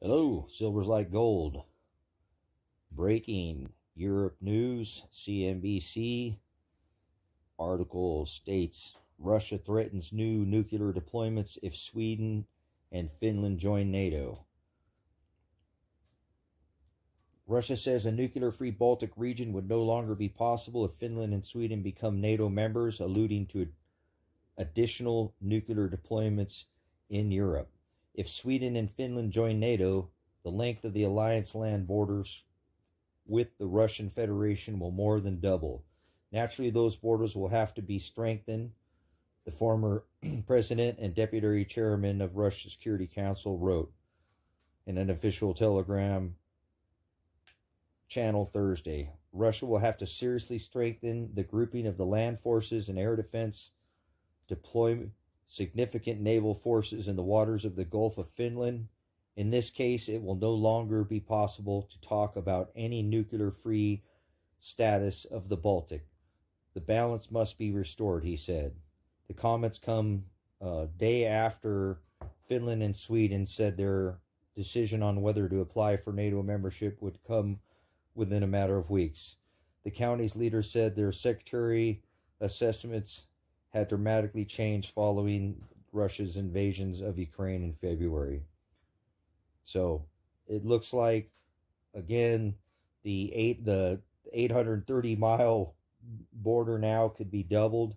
Hello, Silver's Like Gold. Breaking Europe news, CNBC. Article states Russia threatens new nuclear deployments if Sweden and Finland join NATO. Russia says a nuclear free Baltic region would no longer be possible if Finland and Sweden become NATO members, alluding to additional nuclear deployments in Europe. If Sweden and Finland join NATO, the length of the alliance land borders with the Russian Federation will more than double. Naturally, those borders will have to be strengthened. The former president and deputy chairman of Russia's Security Council wrote in an official telegram channel Thursday. Russia will have to seriously strengthen the grouping of the land forces and air defense, deploy significant naval forces in the waters of the Gulf of Finland. In this case, it will no longer be possible to talk about any nuclear free status of the Baltic. The balance must be restored, he said. The comments come a uh, day after Finland and Sweden said their decision on whether to apply for NATO membership would come within a matter of weeks. The county's leader said their secretary assessments had dramatically changed following Russia's invasions of Ukraine in February. So it looks like again the eight the 830 mile border now could be doubled.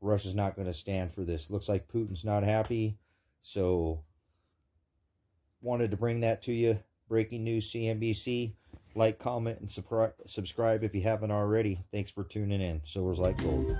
Russia's not going to stand for this. Looks like Putin's not happy. So wanted to bring that to you. Breaking news CNBC. Like, comment, and subscribe if you haven't already. Thanks for tuning in. Silver's like gold.